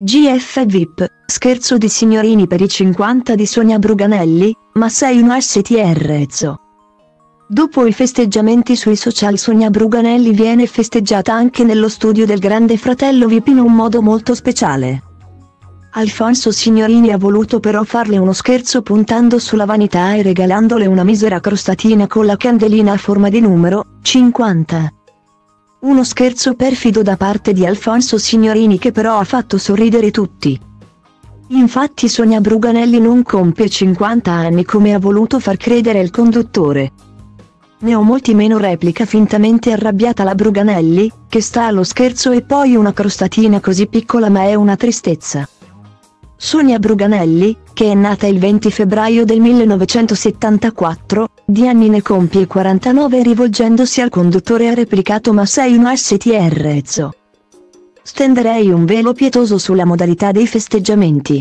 GF VIP, scherzo di signorini per i 50 di Sonia Bruganelli, ma sei un STR Ezzo. Dopo i festeggiamenti sui social Sonia Bruganelli viene festeggiata anche nello studio del grande fratello VIP in un modo molto speciale. Alfonso Signorini ha voluto però farle uno scherzo puntando sulla vanità e regalandole una misera crostatina con la candelina a forma di numero, 50. Uno scherzo perfido da parte di Alfonso Signorini che però ha fatto sorridere tutti. Infatti Sonia Bruganelli non compie 50 anni come ha voluto far credere il conduttore. Ne ho molti meno replica fintamente arrabbiata la Bruganelli, che sta allo scherzo e poi una crostatina così piccola ma è una tristezza. Sonia Bruganelli, che è nata il 20 febbraio del 1974, di anni ne compie 49 rivolgendosi al conduttore ha replicato ma sei un STR Ezzo. Stenderei un velo pietoso sulla modalità dei festeggiamenti.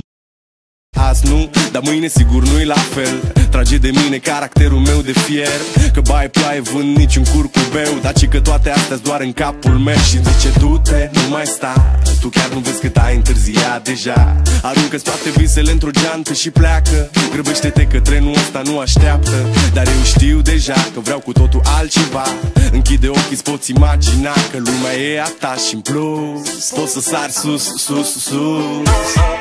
Azi nu, dar mâine sigur nu-i la fel Trage de mine caracterul meu de fier. Că bai ploaie vând niciun curcubeu Dar ci că toate astea doar în capul meu. Și zice du-te, nu mai sta. Tu chiar nu vezi cât ai întârziat deja. Aruncă-ți toate visele într-o geantă și pleacă. Grăbește-te că trenul ăsta nu așteaptă. Dar eu știu deja că vreau cu totul altceva. Închide ochii, îți poți imagina Că lumea e a ta și în plus. Poți să sari sus, sus, sus